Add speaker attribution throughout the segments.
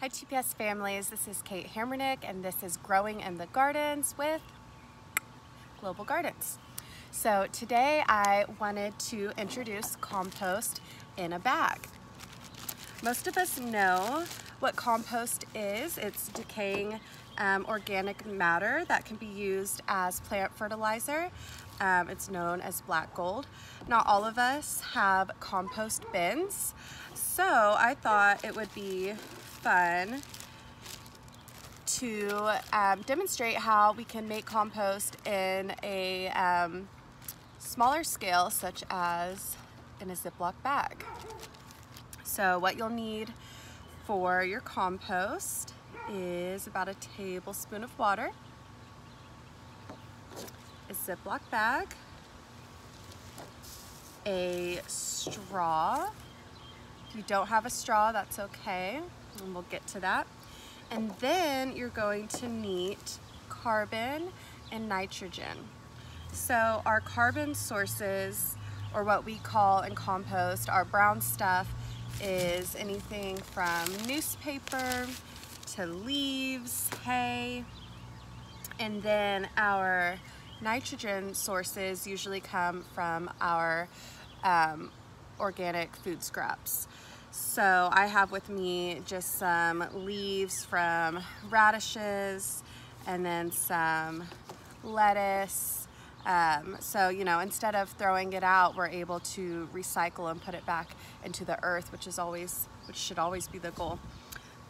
Speaker 1: Hi TPS families, this is Kate Hammernick and this is Growing in the Gardens with Global Gardens. So today I wanted to introduce compost in a bag. Most of us know what compost is. It's decaying um, organic matter that can be used as plant fertilizer. Um, it's known as black gold. Not all of us have compost bins, so I thought it would be fun to um, demonstrate how we can make compost in a um, smaller scale such as in a Ziploc bag. So what you'll need for your compost is about a tablespoon of water, a Ziploc bag, a straw. If you don't have a straw, that's okay and we'll get to that. And then you're going to need carbon and nitrogen. So our carbon sources, or what we call in compost, our brown stuff, is anything from newspaper to leaves, hay, and then our nitrogen sources usually come from our um, organic food scraps. So I have with me just some leaves from radishes and then some lettuce. Um, so, you know, instead of throwing it out, we're able to recycle and put it back into the earth, which is always, which should always be the goal.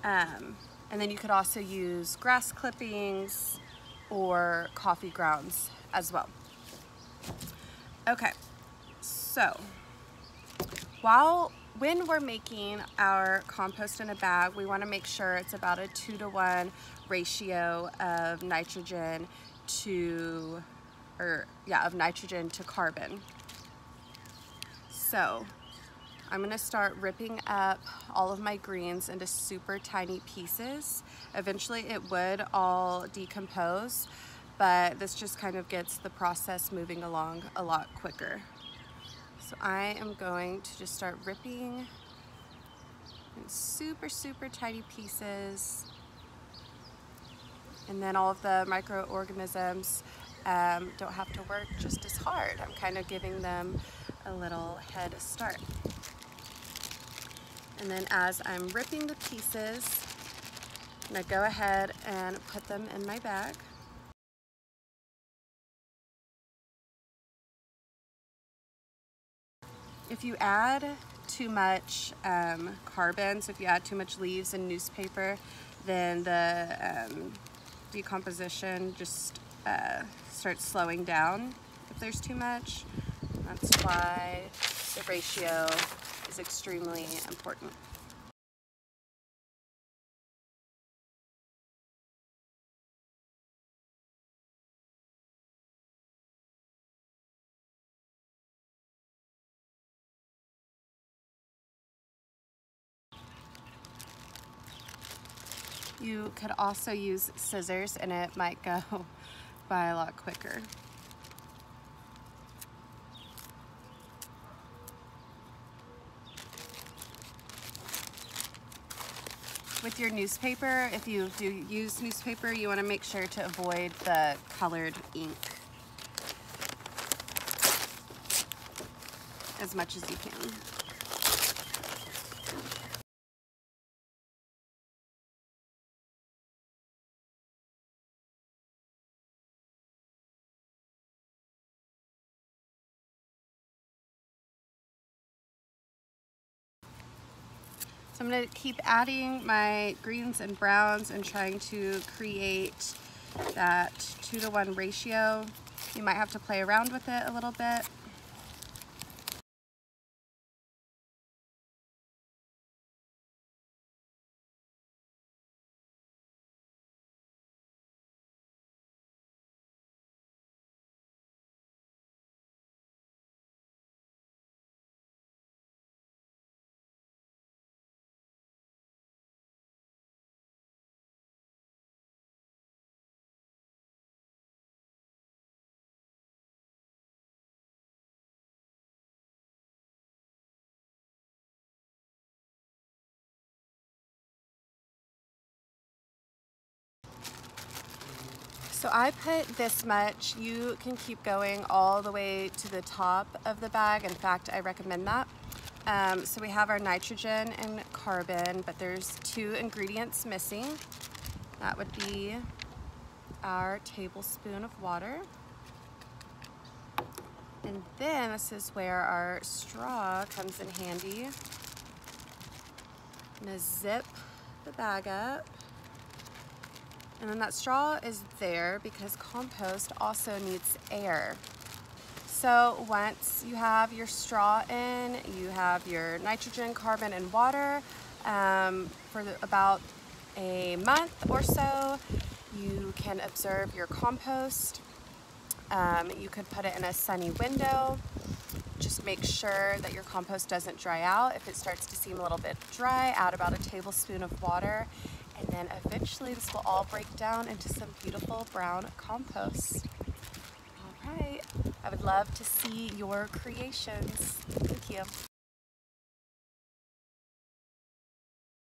Speaker 1: Um, and then you could also use grass clippings or coffee grounds as well. Okay, so while when we're making our compost in a bag, we want to make sure it's about a two to one ratio of nitrogen to, or yeah, of nitrogen to carbon. So I'm gonna start ripping up all of my greens into super tiny pieces. Eventually it would all decompose, but this just kind of gets the process moving along a lot quicker. So I am going to just start ripping in super, super tiny pieces. And then all of the microorganisms um, don't have to work just as hard. I'm kind of giving them a little head start. And then as I'm ripping the pieces, I'm gonna go ahead and put them in my bag. If you add too much um, carbon, so if you add too much leaves and newspaper, then the um, decomposition just uh, starts slowing down if there's too much. That's why the ratio is extremely important. You could also use scissors and it might go by a lot quicker. With your newspaper, if you do use newspaper, you want to make sure to avoid the colored ink as much as you can. So I'm to keep adding my greens and browns and trying to create that two to one ratio. You might have to play around with it a little bit. So I put this much. You can keep going all the way to the top of the bag. In fact, I recommend that. Um, so we have our nitrogen and carbon, but there's two ingredients missing. That would be our tablespoon of water. And then this is where our straw comes in handy. I'm gonna zip the bag up. And then that straw is there because compost also needs air. So once you have your straw in, you have your nitrogen, carbon, and water um, for the, about a month or so, you can observe your compost. Um, you could put it in a sunny window. Just make sure that your compost doesn't dry out. If it starts to seem a little bit dry, add about a tablespoon of water and then eventually this will all break down into some beautiful brown compost. All right, I would love to see your creations. Thank you.